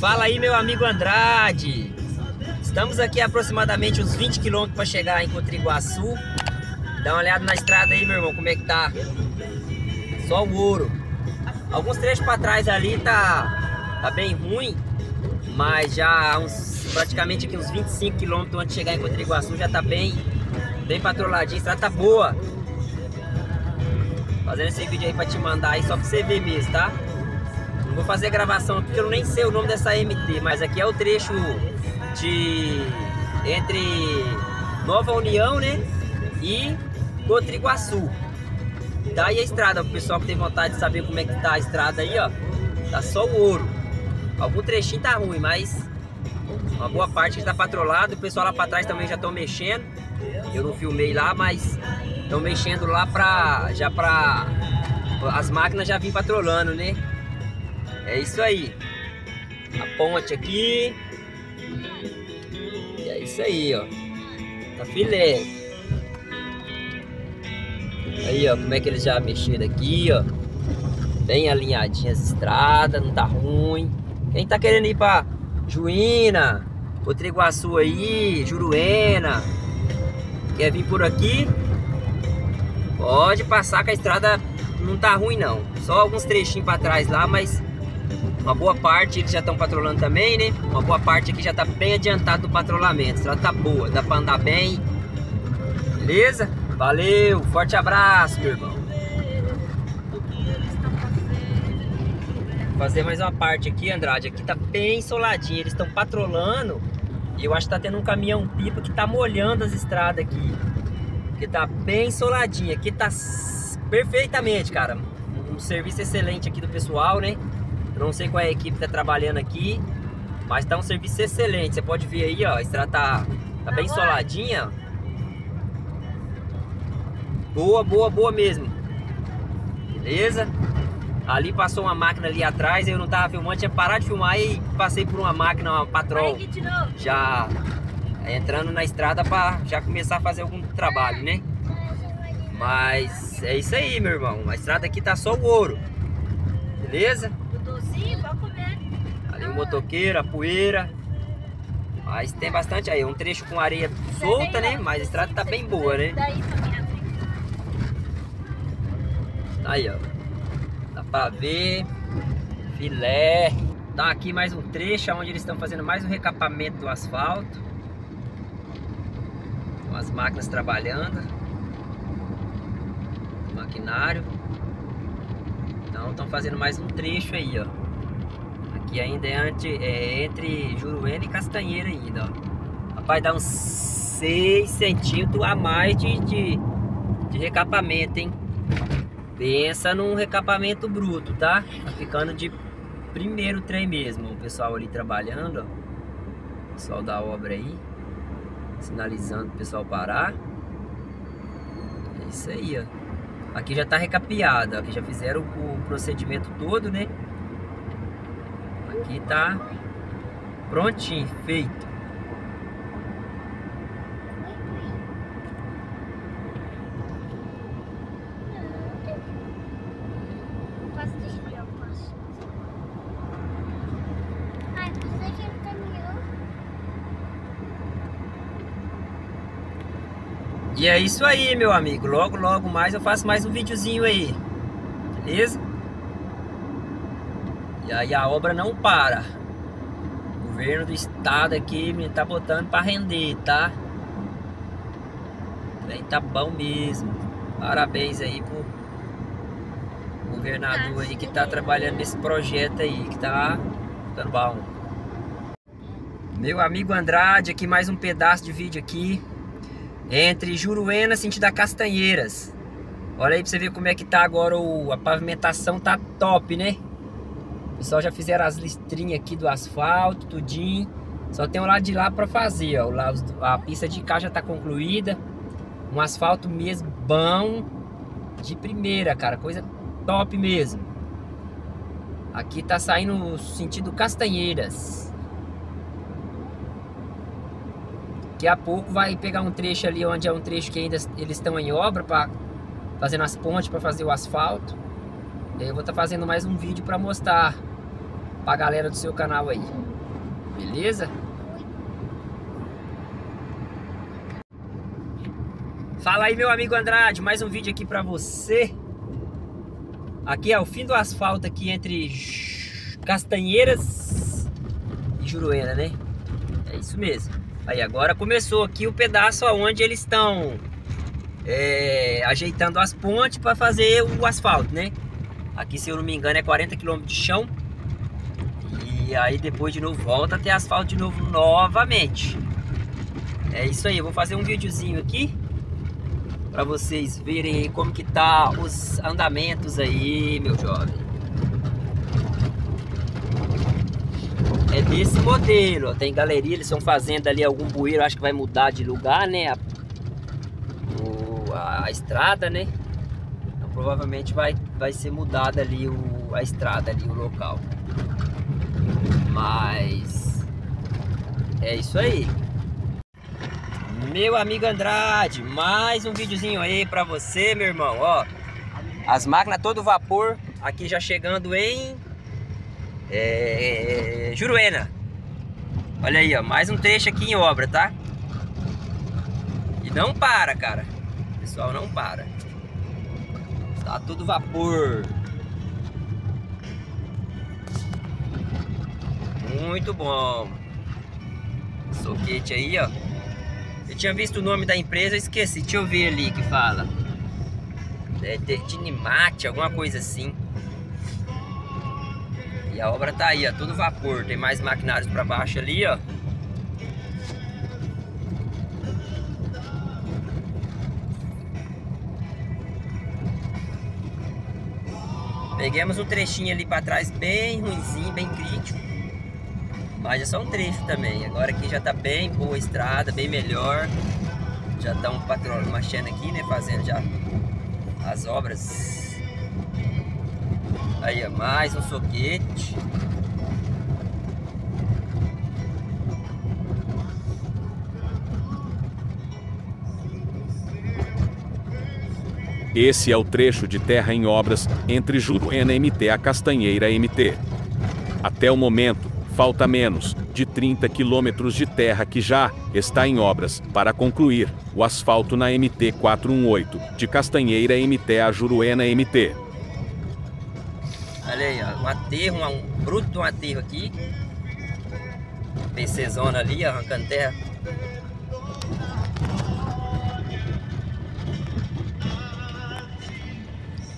Fala aí, meu amigo Andrade. Estamos aqui aproximadamente uns 20 quilômetros para chegar em Cotriguaçu. Dá uma olhada na estrada aí, meu irmão, como é que tá. Só o ouro. Alguns trechos para trás ali tá, tá bem ruim, mas já uns, praticamente aqui uns 25 quilômetros antes de chegar em Cotriguaçu já tá bem, bem patroladinho. A estrada tá boa. Fazendo esse vídeo aí para te mandar aí só para você ver mesmo, tá? Vou fazer gravação aqui porque eu nem sei o nome dessa MT, mas aqui é o trecho de entre Nova União, né? E Cotriguaçu. Tá aí a estrada, o pessoal que tem vontade de saber como é que tá a estrada aí, ó. Tá só o ouro. Algum trechinho tá ruim, mas uma boa parte está patrolado. O pessoal lá para trás também já estão mexendo. Eu não filmei lá, mas estão mexendo lá pra já pra as máquinas já vim patrolando, né? É isso aí. A ponte aqui. E é isso aí, ó. Tá filé. Aí, ó, como é que eles já mexeram aqui, ó. Bem alinhadinhas as estradas, não tá ruim. Quem tá querendo ir pra Juína, Cotriguaçu aí, Juruena, quer vir por aqui, pode passar que a estrada não tá ruim não. Só alguns trechinhos pra trás lá, mas uma boa parte eles já estão patrolando também, né? Uma boa parte aqui já está bem adiantado do patrulhamento. A estrada tá boa, dá para andar bem. Beleza? Valeu, forte abraço, meu irmão. Fazer mais uma parte aqui, Andrade. Aqui tá bem soladinho. Eles estão patrolando. E eu acho que tá tendo um caminhão pipa que tá molhando as estradas aqui. Que tá bem soladinho. Aqui tá perfeitamente, cara. Um serviço excelente aqui do pessoal, né? Não sei qual é a equipe que tá trabalhando aqui, mas tá um serviço excelente. Você pode ver aí, ó, a estrada tá, tá bem soladinha. Boa, boa, boa mesmo. Beleza? Ali passou uma máquina ali atrás, eu não tava filmando, tinha parado de filmar e passei por uma máquina, uma patrol. Já entrando na estrada para já começar a fazer algum trabalho, né? Mas é isso aí, meu irmão. A estrada aqui tá só o ouro. Beleza? Ali o motoqueiro, a poeira. Mas tem bastante aí, um trecho com areia solta, né? Mas a estrada tá bem boa, né? Aí, ó. Dá pra ver. Filé. Tá aqui mais um trecho onde eles estão fazendo mais um recapamento do asfalto. Com as máquinas trabalhando. Maquinário. Então estão fazendo mais um trecho aí, ó. Aqui ainda é, ante, é entre Juruena e Castanheira ainda, ó. Rapaz, dá uns 6 centímetros a mais de, de, de recapamento, hein? Pensa num recapamento bruto, tá? Tá ficando de primeiro trem mesmo. O pessoal ali trabalhando, ó. O pessoal da obra aí. Sinalizando o pessoal parar. É isso aí, ó. Aqui já está recapeado, aqui já fizeram o procedimento todo, né? Aqui tá prontinho, feito. E é isso aí, meu amigo. Logo, logo mais eu faço mais um videozinho aí. Beleza? E aí a obra não para. O governo do estado aqui me tá botando para render, tá? Bem, tá bom mesmo. Parabéns aí pro governador aí que tá trabalhando nesse projeto aí, que tá ficando bom. Meu amigo Andrade, aqui mais um pedaço de vídeo aqui entre Juruena sentido a Castanheiras. Olha aí pra você ver como é que tá agora o, a pavimentação tá top, né? Pessoal já fizeram as listrinhas aqui do asfalto, tudinho. Só tem o lado de lá pra fazer, ó. A pista de cá já tá concluída. Um asfalto mesmo bom, de primeira, cara. Coisa top mesmo. Aqui tá saindo sentido Castanheiras. Daqui a pouco vai pegar um trecho ali onde é um trecho que ainda eles estão em obra para fazendo as pontes para fazer o asfalto. Eu vou estar tá fazendo mais um vídeo para mostrar pra galera do seu canal aí. Beleza? Fala aí meu amigo Andrade, mais um vídeo aqui pra você Aqui é o fim do asfalto aqui entre Castanheiras e Juruena, né? É isso mesmo Aí agora começou aqui o pedaço onde eles estão é, ajeitando as pontes para fazer o asfalto, né? Aqui, se eu não me engano, é 40 km de chão. E aí depois de novo volta a ter asfalto de novo novamente. É isso aí, eu vou fazer um videozinho aqui para vocês verem como que tá os andamentos aí, meu jovem. É desse modelo, tem galeria, eles estão fazendo ali algum bueiro, acho que vai mudar de lugar, né? A, o, a, a estrada, né? Então provavelmente vai, vai ser mudada ali o, a estrada ali, o local. Mas é isso aí. Meu amigo Andrade, mais um videozinho aí pra você, meu irmão, ó. As máquinas todo vapor, aqui já chegando em é, Juruena. Olha aí, ó, mais um trecho aqui em obra, tá? E não para, cara. Pessoal, não para. Tá todo vapor. Muito bom. Soquete aí, ó tinha visto o nome da empresa, esqueci. Deixa eu ver ali que fala. É Tinimate, alguma coisa assim. E a obra tá aí, ó, todo vapor. Tem mais maquinários para baixo ali, ó. Peguemos um trechinho ali para trás bem ruimzinho, bem crítico. Mas é só um trecho também. Agora aqui já tá bem boa a estrada, bem melhor. Já tá um patrão marchando aqui, né? Fazendo já as obras. Aí, ó, mais um soquete. Esse é o trecho de terra em obras entre Juruena MT a Castanheira MT. Até o momento, falta menos de 30 quilômetros de terra que já está em obras para concluir o asfalto na MT 418, de Castanheira MT a Juruena MT. Olha aí, ó, um aterro, um bruto de um aterro aqui. PC zona ali, arrancando terra.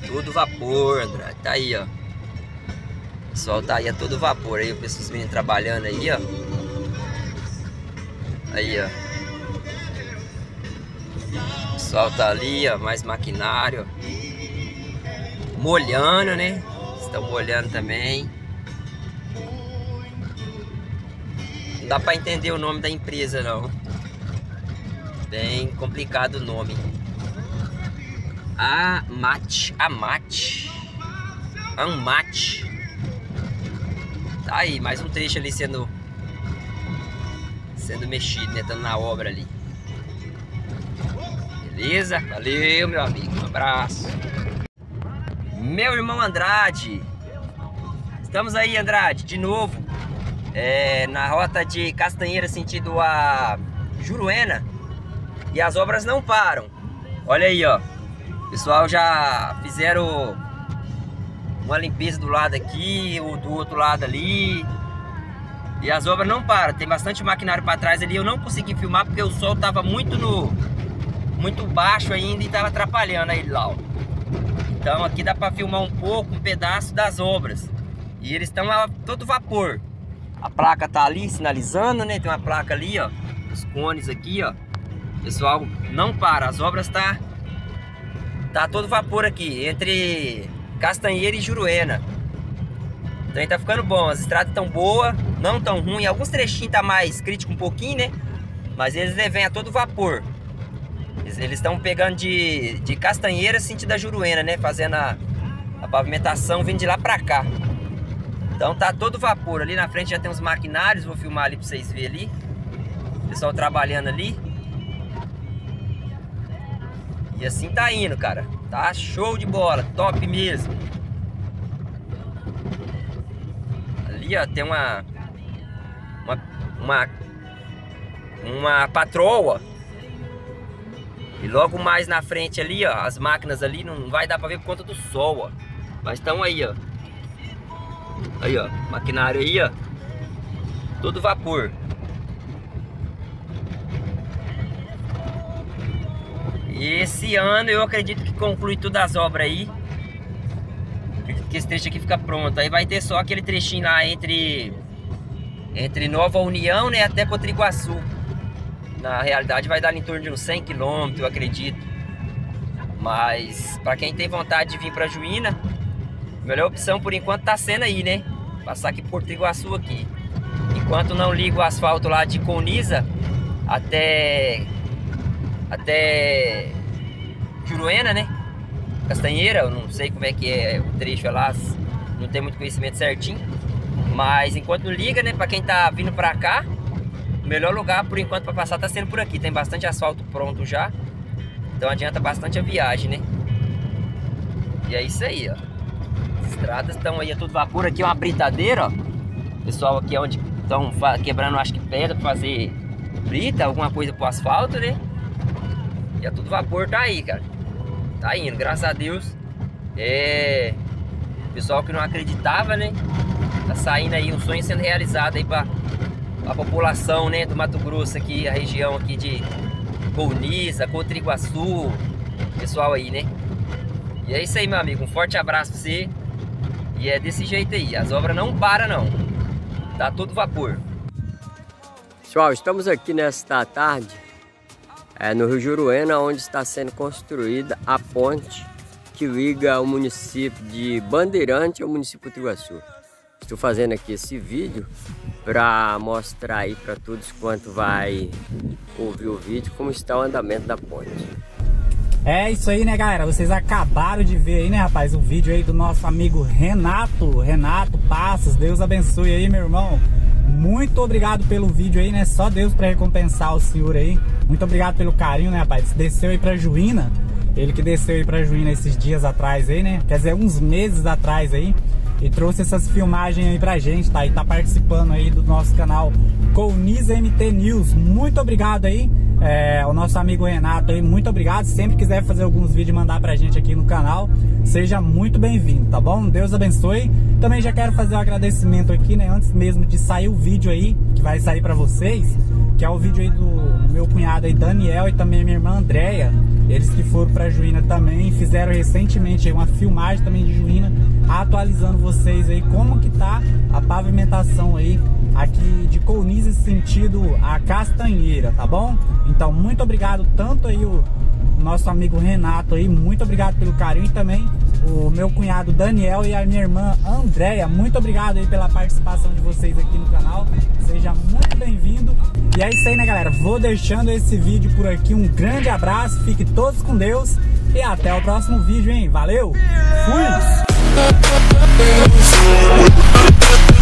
Tudo vapor, André. Tá aí, ó pessoal tá aí a todo vapor aí, os meninos trabalhando aí, ó. Aí, ó. O pessoal tá ali, ó, mais maquinário. Molhando, né? Estão molhando também. Não dá pra entender o nome da empresa, não. Bem complicado o nome. Amate. Amate. Amate. Tá aí, mais um trecho ali sendo sendo mexido, né? Estando na obra ali. Beleza? Valeu, meu amigo. Um abraço. Meu irmão Andrade. Estamos aí, Andrade, de novo. É, na rota de Castanheira, sentido a Juruena. E as obras não param. Olha aí, ó. O pessoal já fizeram uma limpeza do lado aqui, o do outro lado ali. E as obras não param, tem bastante maquinário para trás ali. Eu não consegui filmar porque o sol tava muito no muito baixo ainda e tava atrapalhando aí lá. Ó. Então aqui dá para filmar um pouco, um pedaço das obras. E eles estão a todo vapor. A placa tá ali sinalizando, né? Tem uma placa ali, ó. Os cones aqui, ó. Pessoal, não para. As obras tá tá todo vapor aqui entre Castanheira e Juruena. Então tá ficando bom, as estradas tão boas, não tão ruim. Alguns trechinhos tá mais crítico um pouquinho, né? Mas eles vêm a todo vapor. Eles estão pegando de, de Castanheira sentido da Juruena, né? Fazendo a, a pavimentação vindo de lá pra cá. Então tá todo vapor. Ali na frente já tem uns maquinários, vou filmar ali pra vocês verem ali. Pessoal trabalhando ali. E assim tá indo, cara. Tá show de bola, top mesmo. Ali ó, tem uma, uma, uma, uma patroa. E logo mais na frente ali, ó, as máquinas ali não vai dar pra ver por conta do sol, ó. Mas estão aí, ó. Aí, ó, maquinário aí, ó. Todo vapor. E esse ano eu acredito que conclui todas as obras aí que esse trecho aqui fica pronto. Aí vai ter só aquele trechinho lá entre entre Nova União né, até Cotriguaçu. Na realidade vai dar em torno de uns 100 km, eu acredito. Mas para quem tem vontade de vir para Juína, a melhor opção por enquanto tá sendo aí, né? Passar aqui por Triguaçu aqui. Enquanto não liga o asfalto lá de Coniza até até Juruena, né? Castanheira, eu não sei como é que é o trecho lá, não tem muito conhecimento certinho. Mas enquanto liga, né, para quem tá vindo para cá, o melhor lugar por enquanto para passar tá sendo por aqui. Tem bastante asfalto pronto já. Então adianta bastante a viagem, né? E é isso aí, ó. As estradas estão aí a todo vapor. Aqui é uma britadeira, ó. Pessoal aqui é onde estão quebrando, acho que pedra para fazer brita, alguma coisa pro asfalto, né? E a todo vapor tá aí, cara tá indo, graças a Deus. É. Pessoal que não acreditava, né? Tá saindo aí, um sonho sendo realizado aí pra, a população, né, do Mato Grosso aqui, a região aqui de Colniza, Cotriguaçu, pessoal aí, né? E é isso aí, meu amigo. Um forte abraço pra você. E é desse jeito aí. As obras não param, não. Tá todo vapor. Pessoal, estamos aqui nesta tarde é, no Rio Juruena, onde está sendo construída a ponte que liga o município de Bandeirante ao município de Iguaçu. Estou fazendo aqui esse vídeo para mostrar aí para todos quanto vai ouvir o vídeo como está o andamento da ponte. É isso aí, né, galera? Vocês acabaram de ver aí, né, rapaz, o vídeo aí do nosso amigo Renato, Renato Passos. Deus abençoe aí, meu irmão. Muito obrigado pelo vídeo aí, né? Só Deus para recompensar o senhor aí. Muito obrigado pelo carinho, né, rapaz? Desceu aí pra Juína. Ele que desceu aí pra Juína esses dias atrás aí, né? Quer dizer, uns meses atrás aí. E trouxe essas filmagens aí pra gente, tá? E tá participando aí do nosso canal Colniza MT News. Muito obrigado aí. É, o nosso amigo Renato aí, muito obrigado. Sempre quiser fazer alguns vídeos e mandar pra gente aqui no canal, seja muito bem-vindo, tá bom? Deus abençoe. Também já quero fazer um agradecimento aqui, né? Antes mesmo de sair o vídeo aí, que vai sair pra vocês, que é o vídeo aí do meu cunhado aí, Daniel, e também minha irmã Andréia. Eles que foram pra Juína também, fizeram recentemente uma filmagem também de Juína, atualizando vocês aí como que tá a pavimentação aí aqui de Colnize sentido a Castanheira, tá bom? Então, muito obrigado tanto aí o nosso amigo Renato aí, muito obrigado pelo carinho e também o meu cunhado Daniel e a minha irmã Andréia. Muito obrigado aí pela participação de vocês aqui no canal. Seja muito bem-vindo. E é isso aí, né, galera? Vou deixando esse vídeo por aqui. Um grande abraço, fiquem todos com Deus e até o próximo vídeo, hein? Valeu! Fui!